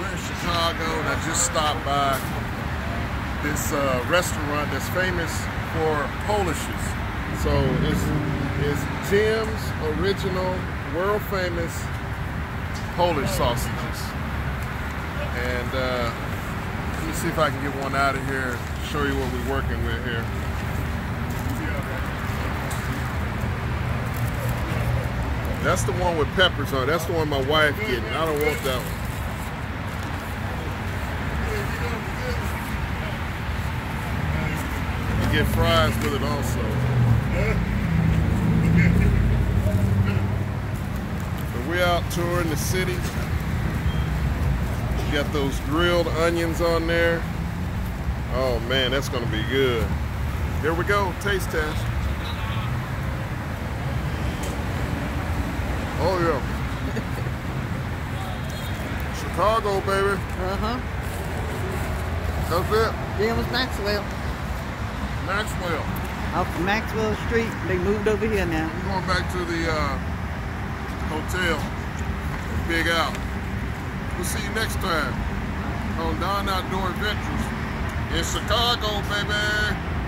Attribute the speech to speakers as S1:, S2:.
S1: We're in Chicago and I just stopped by this uh, restaurant that's famous for Polishes. So it's, it's Jim's original, world famous Polish sausages. And uh, let me see if I can get one out of here, show you what we're working with here. That's the one with peppers on. That's the one my wife getting. I don't want that one. Get fries with it also. But we're out touring the city. You got those grilled onions on there. Oh man, that's gonna be good. Here we go, taste test. Oh yeah. Chicago, baby.
S2: Uh-huh.
S1: That's it.
S2: Jim's Maxwell.
S1: Maxwell.
S2: Off of Maxwell Street. They moved over here now.
S1: We're going back to the uh, hotel. Big out. We'll see you next time on Don Outdoor Adventures in Chicago, baby.